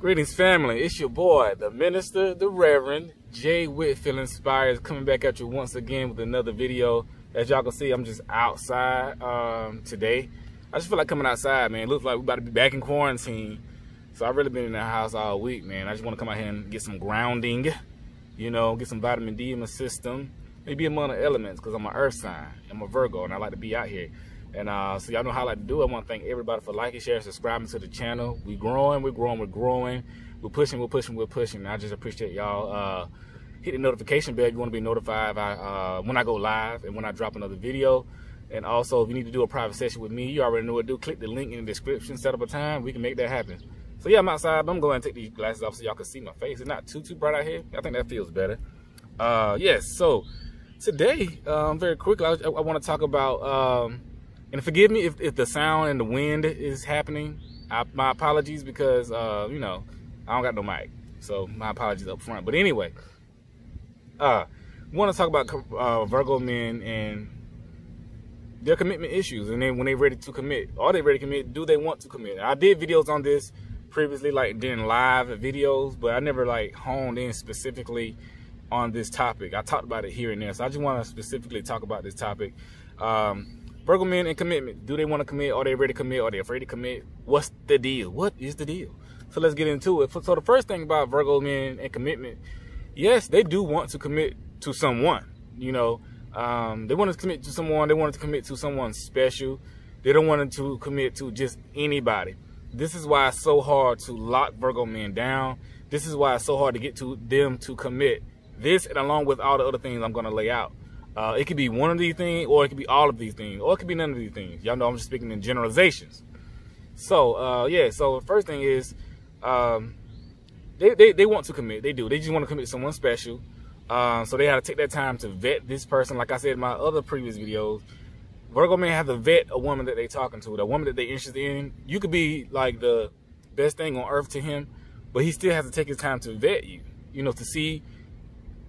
Greetings, family. It's your boy, the minister, the Reverend J Whitfield Inspires, coming back at you once again with another video. As y'all can see, I'm just outside um, today. I just feel like coming outside, man. It looks like we're about to be back in quarantine. So I've really been in the house all week, man. I just want to come out here and get some grounding, you know, get some vitamin D in my system. Maybe among the elements, because I'm an earth sign. I'm a Virgo, and I like to be out here. And uh, so y'all know how I like to do it. I want to thank everybody for liking, sharing, subscribing to the channel. We growing, we're growing, we're growing. We're pushing, we're pushing, we're pushing. I just appreciate y'all. Uh, hit the notification bell you want to be notified uh, when I go live and when I drop another video. And also, if you need to do a private session with me, you already know what to do. Click the link in the description, set up a time. We can make that happen. So yeah, I'm outside. I'm going to take these glasses off so y'all can see my face. It's not too, too bright out here. I think that feels better. Uh, yes, so today, um, very quickly, I, I want to talk about... Um, and forgive me if, if the sound and the wind is happening. I, my apologies because, uh, you know, I don't got no mic. So my apologies up front. But anyway, uh, want to talk about uh, Virgo men and their commitment issues. And then when they're ready to commit, are they ready to commit? Do they want to commit? I did videos on this previously, like doing live videos, but I never like honed in specifically on this topic. I talked about it here and there. So I just want to specifically talk about this topic. Um, Virgo men and commitment. Do they want to commit? Are they ready to commit? Are they afraid to commit? What's the deal? What is the deal? So let's get into it. So the first thing about Virgo men and commitment, yes, they do want to commit to someone. You know, um, they want to commit to someone. They want to commit to someone special. They don't want to commit to just anybody. This is why it's so hard to lock Virgo men down. This is why it's so hard to get to them to commit. This and along with all the other things I'm going to lay out. Uh, it could be one of these things, or it could be all of these things, or it could be none of these things. Y'all know I'm just speaking in generalizations. So, uh, yeah, so the first thing is um, they, they, they want to commit. They do. They just want to commit someone special. Uh, so they have to take that time to vet this person. Like I said in my other previous videos, Virgo men have to vet a woman that they're talking to, the woman that they're interested in. You could be like the best thing on earth to him, but he still has to take his time to vet you, you know, to see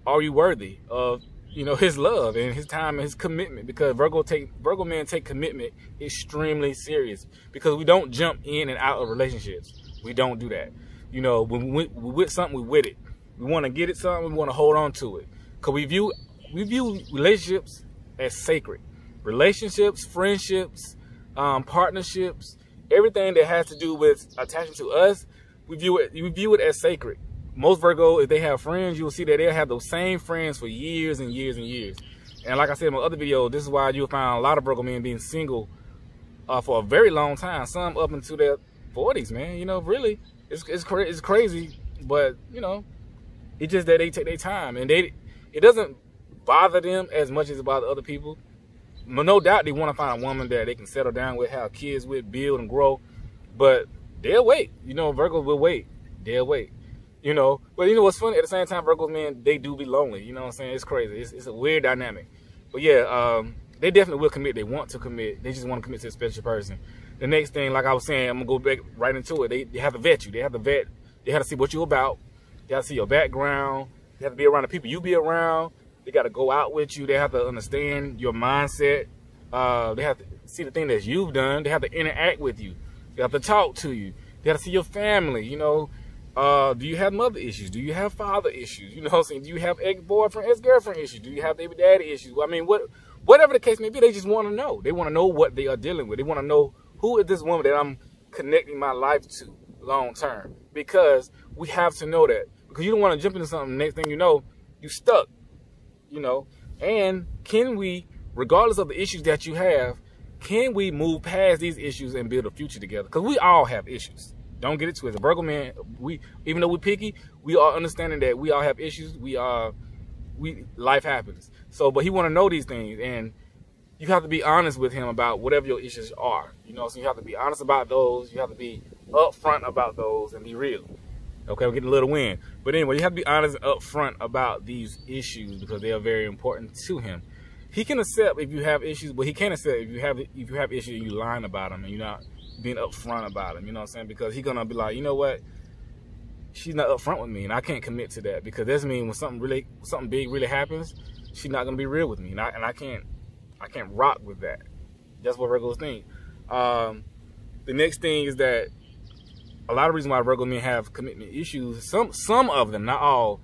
are you worthy of you know, his love and his time and his commitment because Virgo take Virgo men take commitment extremely serious because we don't jump in and out of relationships. We don't do that. You know, when we, we with something, we with it. We want to get it something, we want to hold on to it. Cause we view we view relationships as sacred. Relationships, friendships, um, partnerships, everything that has to do with attaching to us, we view it we view it as sacred most Virgo, if they have friends, you'll see that they'll have those same friends for years and years and years. And like I said in my other video, this is why you'll find a lot of Virgo men being single uh, for a very long time. Some up into their 40s, man. You know, really, it's it's, cra it's crazy, but you know, it's just that they take their time and they it doesn't bother them as much as it bothers other people. No doubt they want to find a woman that they can settle down with, have kids with, build and grow, but they'll wait. You know, Virgo will wait. They'll wait you know. But you know what's funny? At the same time, Virgos, man, they do be lonely. You know what I'm saying? It's crazy. It's, it's a weird dynamic. But yeah, um, they definitely will commit. They want to commit. They just want to commit to a special person. The next thing, like I was saying, I'm gonna go back right into it. They, they have to vet you. They have to vet. They have to see what you're about. They have to see your background. They have to be around the people you be around. They got to go out with you. They have to understand your mindset. Uh, they have to see the thing that you've done. They have to interact with you. They have to talk to you. They have to see your family. You know, uh, do you have mother issues? Do you have father issues? You know what I'm saying? Do you have ex-boyfriend, ex-girlfriend issues? Do you have baby daddy issues? I mean, what, whatever the case may be, they just want to know. They want to know what they are dealing with. They want to know who is this woman that I'm connecting my life to long term. Because we have to know that. Because you don't want to jump into something, next thing you know, you stuck. You know? And can we, regardless of the issues that you have, can we move past these issues and build a future together? Because we all have issues. Don't get it twisted. Virgo man, we even though we're picky, we are understanding that we all have issues. We are, we life happens. So, but he want to know these things, and you have to be honest with him about whatever your issues are. You know, so you have to be honest about those. You have to be upfront about those and be real. Okay, we're getting a little wind, but anyway, you have to be honest and upfront about these issues because they are very important to him. He can accept if you have issues, but he can't accept if you have if you have issues and you lying about them and you're not being upfront about him. You know what I'm saying? Because he's gonna be like, you know what? She's not upfront with me, and I can't commit to that because that's mean when something really, something big really happens, she's not gonna be real with me, and I, and I can't, I can't rock with that. That's what Virgos think. Um, the next thing is that a lot of reasons why Virgo men have commitment issues. Some some of them, not all,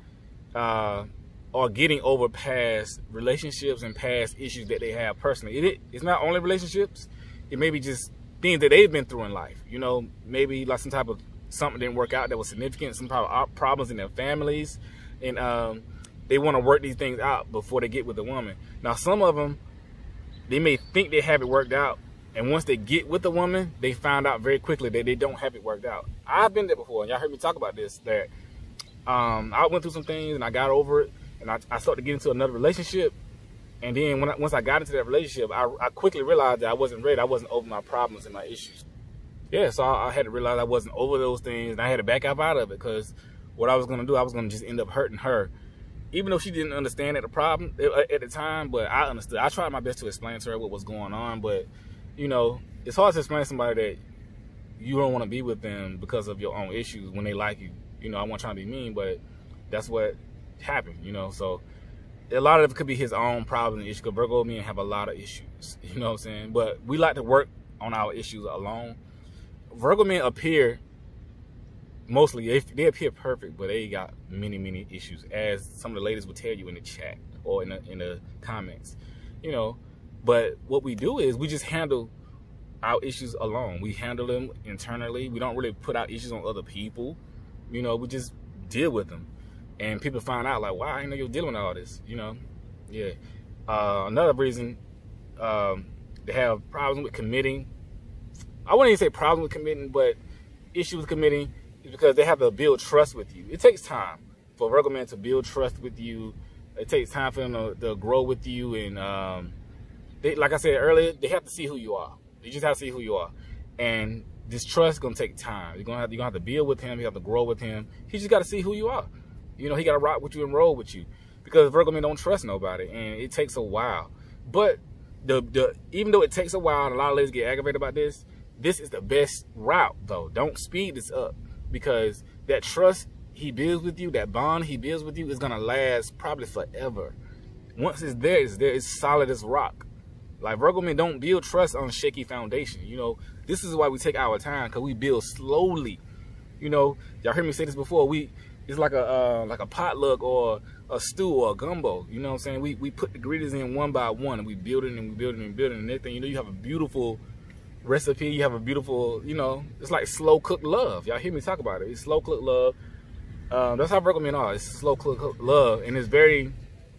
uh, are getting over past relationships and past issues that they have personally. It, it's not only relationships; it may be just things that they've been through in life. You know, maybe like some type of something didn't work out that was significant, some type of problems in their families, and um, they want to work these things out before they get with a woman. Now, some of them, they may think they have it worked out, and once they get with a woman, they find out very quickly that they don't have it worked out. I've been there before, and y'all heard me talk about this. That um, I went through some things and I got over it, and I, I started to get into another relationship. And then when I, once I got into that relationship, I, I, quickly realized that I wasn't ready. I wasn't over my problems and my issues. Yeah, so I, I had to realize I wasn't over those things, and I had to back up out of it because what I was gonna do, I was gonna just end up hurting her even though she didn't understand at the problem at the time, but I understood. I tried my best to explain to her what was going on, but you know, it's hard to explain to somebody that you don't want to be with them because of your own issues when they like you. You know, I wasn't trying to be mean, but that's what happened. You know, so a lot of it could be his own problem and issue. Because Virgo men have a lot of issues. You know what I'm saying? But we like to work on our issues alone. Virgo men appear mostly they, they appear perfect, but they got many many issues, as some of the ladies will tell you in the chat or in the in the comments. You know, but what we do is we just handle our issues alone. We handle them internally. We don't really put out issues on other people. You know, we just deal with them. And people find out like, wow, I know you're dealing with all this. You know, yeah. Uh, another reason um, they have problems with committing. I wouldn't even say problem with committing, but issue with committing is because they have to build trust with you. It takes time for Virgo man to build trust with you. It takes time for them to, to grow with you, and um, they, like I said earlier, they have to see who you are. You just have to see who you are, and this trust is gonna take time. You're gonna have you're gonna have to build with him. You have to grow with him. He just got to see who you are. You know, he got to rock with you and roll with you because Virgo men don't trust nobody, and it takes a while. But the the even though it takes a while, and a lot of ladies get aggravated about this, this is the best route though. Don't speed this up because that trust he builds with you, that bond he builds with you, is gonna last probably forever. Once it's there, it's there. It's solid as rock. Like Virgo men don't build trust on shaky foundation. You know, this is why we take our time because we build slowly. You know, y'all heard me say this before. We it's like a uh, like a potluck or a stew or a gumbo. You know what I'm saying? We we put the ingredients in one by one and we build it and we build it and build it and everything. You know, you have a beautiful recipe. You have a beautiful, you know, it's like slow cooked love. Y'all hear me talk about it. It's slow cooked love. Um, that's how Virgo men are. It's slow cooked love and it's very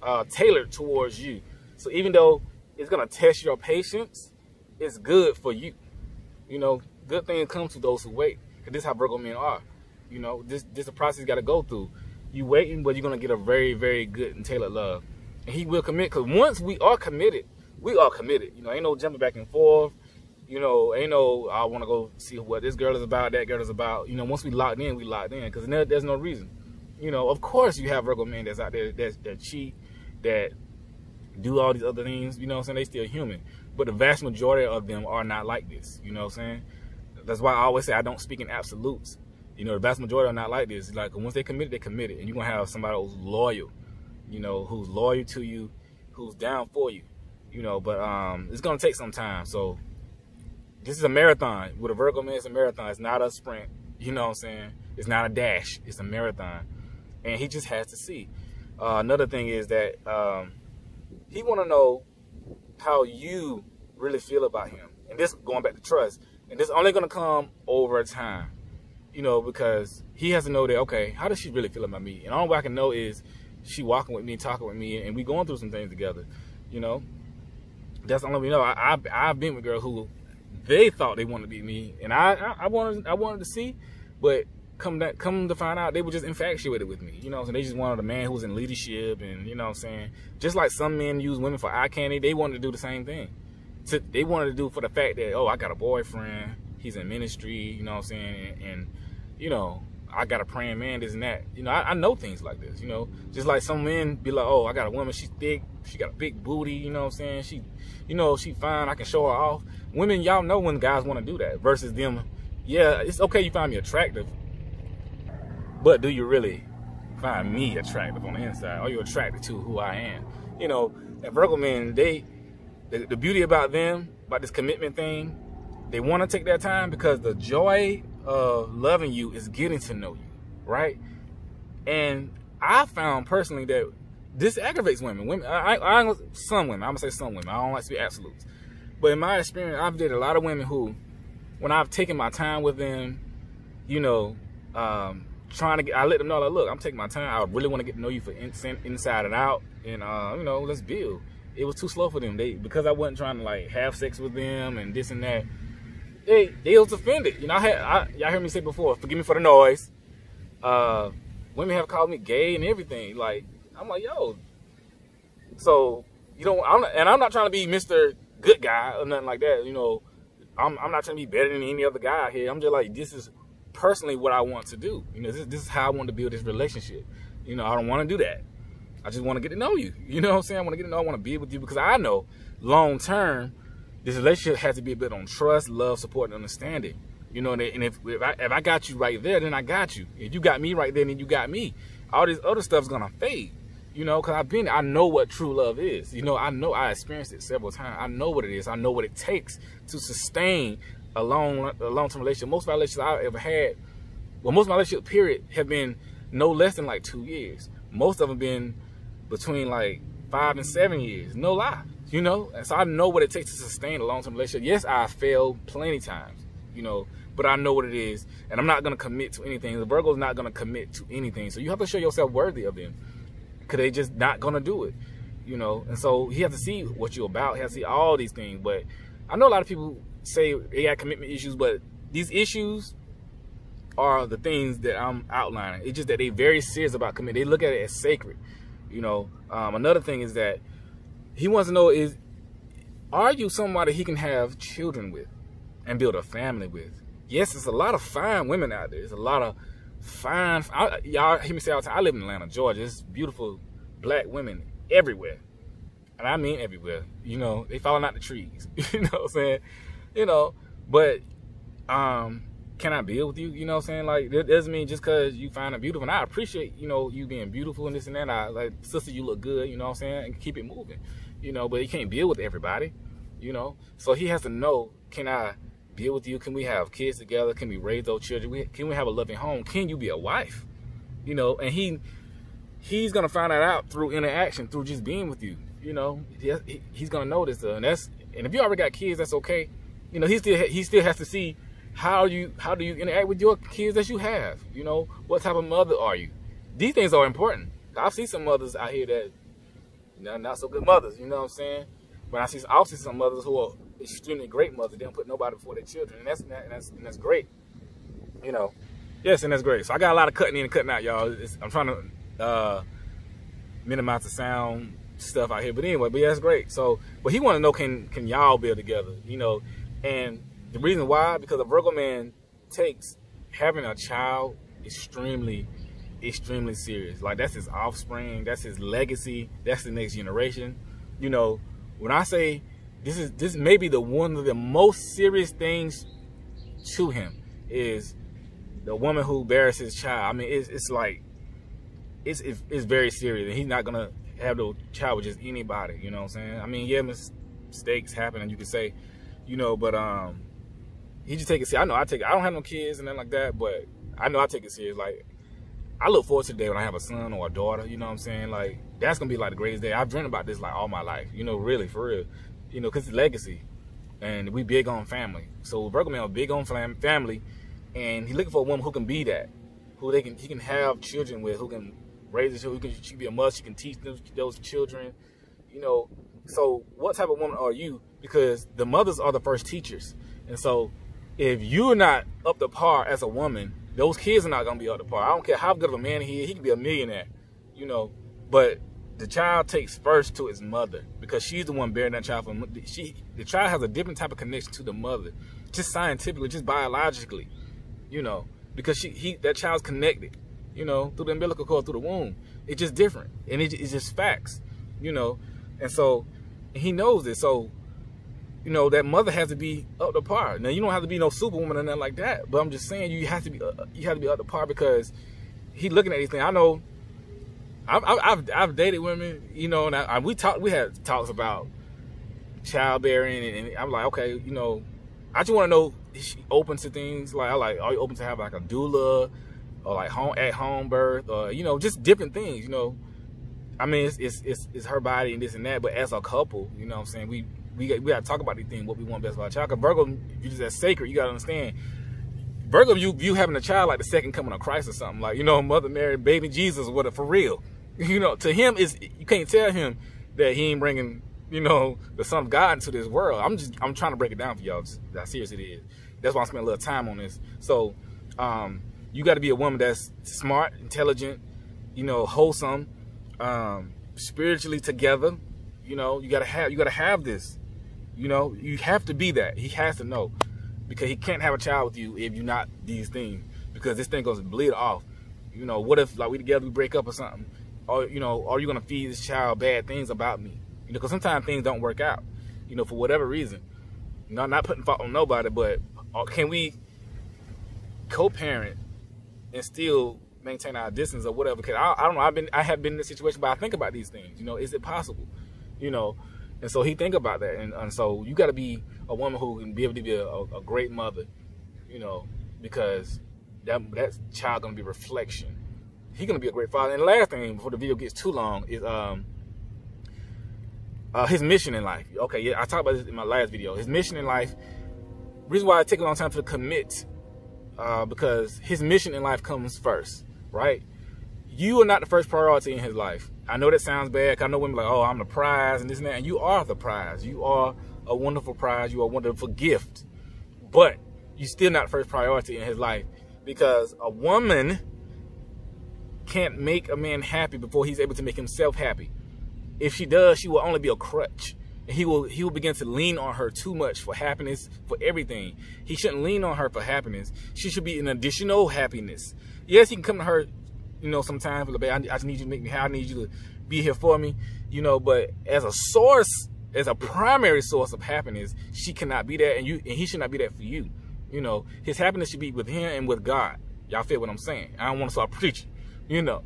uh, tailored towards you. So even though it's gonna test your patience. It's good for you. You know, good things come to those who wait. Cause this is how Virgo men are. You know, this this is a process you gotta go through. You waiting, but you're gonna get a very, very good and tailored love. And he will commit, cause once we are committed, we are committed. You know, ain't no jumping back and forth. You know, ain't no I want to go see what this girl is about, that girl is about. You know, once we locked in, we locked in, cause there's no reason. You know, of course you have Virgo men that's out there that that cheat, that do all these other things, you know I'm saying? They still human. But the vast majority of them are not like this, you know what I'm saying? That's why I always say I don't speak in absolutes. You know, the vast majority are not like this. Like once they committed, they committed. And you're gonna have somebody who's loyal, you know, who's loyal to you, who's down for you. You know, but um it's gonna take some time. So this is a marathon. With a Virgo man, it's a marathon. It's not a sprint. You know what I'm saying? It's not a dash. It's a marathon. And he just has to see. Uh, another thing is that um, he want to know how you really feel about him. And this going back to trust. And this only gonna come over time. You know, because he has to know that, okay, how does she really feel about me? And all I can know is she walking with me, talking with me, and we going through some things together. You know? That's only we know. I, I I've been with girls who they thought they wanted to be me. And I, I, I wanted I wanted to see, but come that come to find out they were just infatuated with me. You know, so they just wanted a man who was in leadership and you know what I'm saying? Just like some men use women for eye candy, they wanted to do the same thing. So they wanted to do for the fact that, oh, I got a boyfriend, he's in ministry, you know what I'm saying, and, and you know, I got a praying man, this and that. You know, I, I, know things like this, you know. Just like some men be like, oh, I got a woman, she's thick, she got a big booty, you know what I'm saying? She, you know, she fine, I can show her off. Women, y'all know when guys want to do that versus them, yeah, it's okay you find me attractive, but do you really find me attractive on the inside? Are you attracted to who I am? You know, and Virgo men, they, the, the beauty about them, about this commitment thing, they want to take their time because the joy of loving you is getting to know you, right? And I found personally that this aggravates women. Women, I, I, some women. I'm gonna say some women. I don't like to be absolutes, but in my experience, I've dated a lot of women who, when I've taken my time with them, you know, um, trying to get, I let them know like, look, I'm taking my time. I really want to get to know you for in, inside and out, and uh, you know, let's build. It was too slow for them. They because I wasn't trying to like have sex with them and this and that. They they was offended. You know, I had I, y'all heard me say before. Forgive me for the noise. Uh, women have called me gay and everything. Like I'm like, yo. So you know, I'm not, and I'm not trying to be Mr. Good Guy or nothing like that. You know, I'm I'm not trying to be better than any other guy here. I'm just like this is personally what I want to do. You know, this, this is how I want to build this relationship. You know, I don't want to do that. I just want to get to know you. You know what I'm saying? I want to get to know. I want to be with you because I know long term, this relationship has to be built on trust, love, support, and understanding. You know, and if if I, if I got you right there, then I got you. If you got me right there, then you got me. All this other stuff's gonna fade. You know, because I've been, I know what true love is. You know, I know I experienced it several times. I know what it is. I know what it takes to sustain a long, a long-term relationship. Most of my relationships I've ever had, well, most of my relationship period have been no less than like two years. Most of them been between like five and seven years. No lie, you know. So I know what it takes to sustain a long-term relationship. Yes, I failed plenty times, you know, but I know what it is, and I'm not gonna commit to anything. The Virgo's not gonna commit to anything, so you have to show yourself worthy of them, cause they just not gonna do it, you know. And so he has to see what you're about. He has to see all these things. But I know a lot of people say they got commitment issues, but these issues are the things that I'm outlining. It's just that they very serious about commitment. They look at it as sacred. You know, um, another thing is that he wants to know is, are you somebody he can have children with and build a family with? Yes, there's a lot of fine women out there. There's a lot of fine, y'all hear me say all the time, I live in Atlanta, Georgia. It's beautiful black women everywhere. And I mean everywhere. You know, they falling out the trees. you know what I'm saying? You know, but um, can I build with you? You know what I'm saying? Like, that doesn't mean just because you find it beautiful. And I appreciate, you know, you being beautiful and this and that. I like, sister, you look good, you know what I'm saying? And keep it moving, you know, but he can't build with everybody, you know? So he has to know, can I build with you? Can we have kids together? Can we raise those children? Can we have a loving home? Can you be a wife? You know, and he, he's to find that out through interaction, through just being with you, you know? He, he's to notice, uh, and that's, and if you already got kids, that's okay. You know, he still, he still has to see how you how do you interact with your kids that you have? You know, what type of mother are you? These things are important. I've seen some mothers out here that you know not so good mothers. You know what I'm saying? But I see I've seen some mothers who are extremely great mothers. They don't put nobody before their children, and that's and that's and that's great. You know, yes, and that's great. So I got a lot of cutting in and cutting out, y'all. I'm trying to uh, minimize the sound stuff out here, but anyway, but yeah, that's great. So, but he want to know can can y'all build together? You know, and the reason why, because a Virgo man takes having a child extremely, extremely serious. Like that's his offspring, that's his legacy, that's the next generation. You know, when I say this is this may be the one of the most serious things to him is the woman who bears his child. I mean, it's it's like it's it's, it's very serious, and he's not gonna have the child with just anybody. You know what I'm saying? I mean, yeah, mistakes happen, and you can say, you know, but um, he just take it serious. I know I take. I don't have no kids and nothing like that, but I know I take it serious. Like, I look forward to the day when I have a son or a daughter, you know what I'm saying? Like, that's to be like the greatest day. I've dreamed about this like all my life, you know, really, for real. You know, because it's legacy. And we big on family. So Virgo man big on family. And he looking for a woman who can be that. Who they can, he can have children with, who can raise the children, who can, she can be a mother, she can teach those, those children. You know, so what type of woman are you? Because the mothers are the first teachers. And so if you're not up to par as a woman, those kids are not gonna be up to par. I don't care how good of a man he is, he can be a millionaire, you know. But the child takes first to his mother because she's the one bearing that child. From she, the child has a different type of connection to the mother, just scientifically, just biologically, you know, because she, he, that child's connected, you know, through the umbilical cord, through the womb. It's just different, and it, it's just facts, you know. And so he knows it. So you know, that mother has to be up to par. Now you don't have to be no superwoman or nothing like that, but I'm just saying you have to be uh, you have to be up to par because he looking at these things. I know. I've, I've, I've dated women, you know, and I, we talked we had talks about childbearing, and, and I'm like, okay, you know, I just want to know she open to things like I like are you open to have like a doula or like home at home birth or you know just different things you know I mean it's it's it's, it's her body and this and that but as a couple you know what I'm saying we we got, we got to talk about these things what we want best for our child because Virgo you just that sacred you got to understand Virgo you view having a child like the second coming of Christ or something like you know Mother Mary baby Jesus what a, for real you know to him is you can't tell him that he ain't bringing you know, the Son of God into this world. I'm just, I'm trying to break it down for y'all. How serious it is. That's why I spent a little time on this. So, um, you got to be a woman that's smart, intelligent, you know, wholesome, um, spiritually together. You know, you gotta have, you gotta have this. You know, you have to be that. He has to know because he can't have a child with you if you're not these things because this thing goes bleed off. You know, what if like we together we break up or something? Or you know, are you gonna feed this child bad things about me? You know, because sometimes things don't work out, you know, for whatever reason. Not not putting fault on nobody, but uh, can we co-parent and still maintain our distance or whatever? Because I, I don't know. I've been I have been in this situation, but I think about these things. You know, is it possible? You know, and so he think about that, and, and so you got to be a woman who can be able to be a, a, great mother. You know, because that that child gonna be reflection. He gonna be a great father. And the last thing before the video gets too long is um uh, his mission in life. Okay, yeah, I talked about this in my last video. His mission in life. Reason why it take a long time to commit, uh, because his mission in life comes first, right? You are not the first priority in his life. I know that sounds bad. I know women like, oh, I'm the prize and this and that, and you are the prize. You are a wonderful prize. You are a wonderful gift, but you're still not first priority in his life because a woman can't make a man happy before he's able to make himself happy. If she does, she will only be a crutch. He will he will begin to lean on her too much for happiness, for everything. He shouldn't lean on her for happiness. She should be an additional happiness. Yes, he can come to her, you know, sometimes, but I, I just need you to make me happy. I need you to be here for me, you know. But as a source, as a primary source of happiness, she cannot be that, and you and he should not be that for you. You know, his happiness should be with him and with God. Y'all feel what I'm saying? I don't want to start preaching, you know.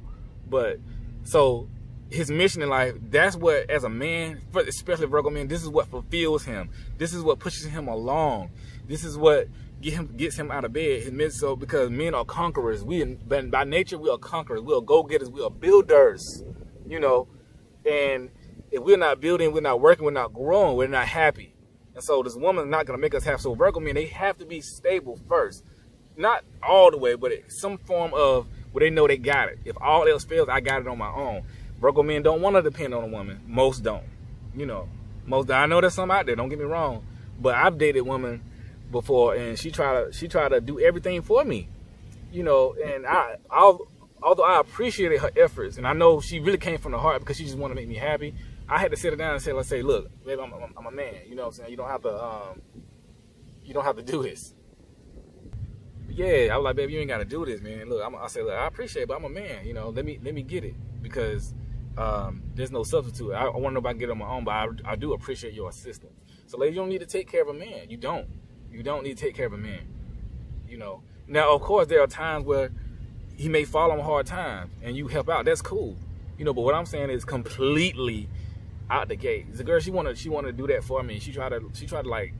But so his mission in life, that's what, as a man, especially Virgo man, this is what fulfills him. This is what pushes him along. This is what get him, gets him out of bed. His so because men are conquerors. We, but by nature, we are conquerors. We are go-getters. We are builders. You know, and if we're not building, we're not working, we're not growing, we're not happy. And so this woman is not going to make us happy. So Virgo men, they have to be stable first. Not all the way, but some form of where they know they got it. If all else fails, I got it on my own. Virgo men don't want to depend on a woman. Most don't. You know, most. I know there's some out there. Don't get me wrong, but I've dated women before, and she tried to she tried to do everything for me. You know, and I, i although I appreciated her efforts, and I know she really came from the heart because she just wanted to make me happy. I had to sit her down and say, let's say, look, baby, I'm, I'm, I'm, a man. You know what I'm saying? You don't have to, um, you don't have to do this. But yeah, I was like, baby, you ain't got to do this, man. Look, I'm, I said, look, I appreciate, it, but I'm a man. You know, let me let me get it because um, there's no substitute. I, I want to know if I can get on my own, but I, I do appreciate your assistance. So, ladies, you don't need to take care of a man. You don't. You don't need to take care of a man. You know. Now, of course, there are times where he may fall on hard times, and you help out. That's cool. You know. But what I'm saying is completely out the gate. The girl, she wanted, she wanted to do that for me. She tried to, she tried to like,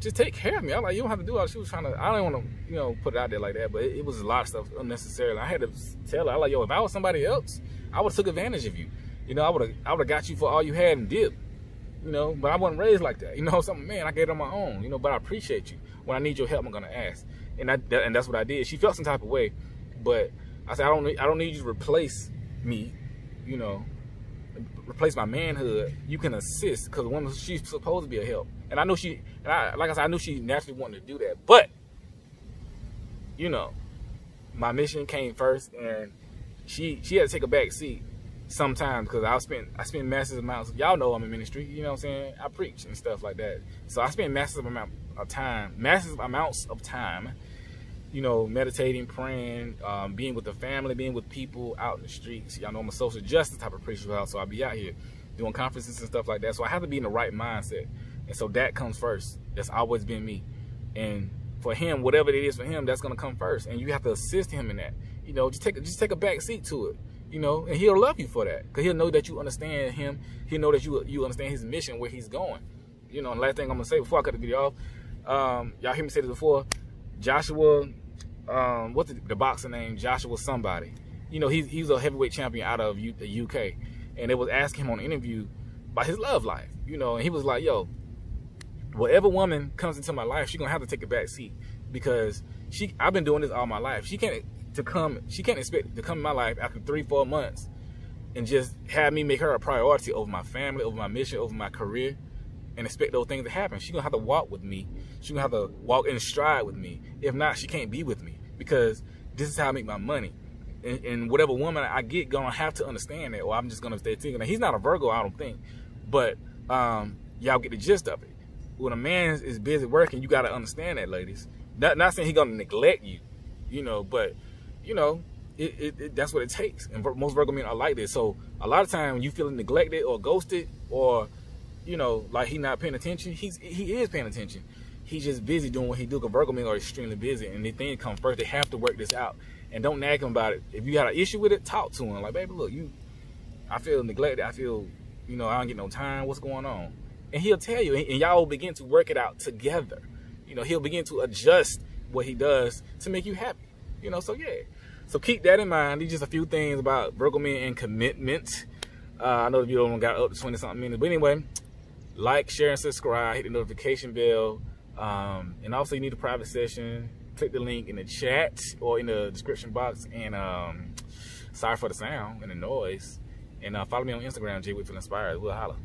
just take care of me. I'm like, you don't have to do all. She was trying to. I don't want to, you know, put it out there like that. But it, it was a lot of stuff unnecessarily. I had to tell her, I like, yo, if I was somebody else I would have took advantage of you. You know, I would have I would have got you for all you had and did. You know, but I wasn't raised like that. You know, something man, I get it on my own. You know, but I appreciate you. When I need your help, I'm gonna ask. And I that, and that's what I did. She felt some type of way, but I said I don't need I don't need you to replace me. You know, replace my manhood. You can assist because woman she's supposed to be a help. And I know she and I like I said I knew she naturally wanted to do that, but you know, my mission came first and she she had to take a back seat sometimes because I spend I spend massive amounts. Y'all know I'm in ministry. You know what I'm saying? I preach and stuff like that. So I spend massive amount of time, massive amounts of time. You know, meditating, praying, um, being with the family, being with people out in the streets. Y'all know I'm a social justice type of preacher, so I'll be out here doing conferences and stuff like that. So I have to be in the right mindset, and so that comes first. That's always been me, and for him, whatever it is for him, that's gonna come first, and you have to assist him in that you know, just take just take a back seat to it. You know, and he'll love you for that because he'll know that you understand him. He'll know that you you understand his mission, where he's going. You know, and last thing I'm gonna say before I cut the video off, Um, y'all hear me say this before. Joshua, um, what's the, the boxer name? Joshua somebody. You know, he's he's a heavyweight champion out of U, the UK, and they was asking him on an interview about his love life. You know, and he was like, "Yo, whatever woman comes into my life, she gonna have to take a back seat because she. I've been doing this all my life. She can't to come. She can't expect to come in my life after three, four months and just have me make her a priority over my family, over my mission, over my career, and expect those things to happen. She's gonna have to walk with me. She's gonna have to walk in stride with me. If not, she can't be with me because this is how I make my money. And, and whatever woman I get, gonna have to understand that, or I'm just gonna stay single. Now, he's not a Virgo, I don't think, but um, y'all get the gist of it. When a man is busy working, you gotta understand that, ladies. Not, not saying he's gonna neglect you, you know, but you know, it, it, it, that's what it takes. And most Virgo men are like this. So a lot of time when you feeling neglected or ghosted or, you know, like he not paying attention, he's he is paying attention. He's just busy doing what he do. Because Virgo men are extremely busy, and the thing come first. They have to work this out, and don't nag him about it. If you got an issue with it, talk to him. Like, baby, look, you, I feel neglected. I feel, you know, I don't get no time. What's going on? And he'll tell you, and y'all will begin to work it out together. You know, he'll begin to adjust what he does to make you happy. You know, so yeah. So keep that in mind. These just a few things about Virgo men and commitment. Uh, I know the video only got up to 20 something minutes, but anyway, like, share, and subscribe. Hit the notification bell. Um, and also, you need a private session. Click the link in the chat or in the description box. And um, sorry for the sound and the noise. And uh, follow me on Instagram, J Whitfield Inspires. We'll holla.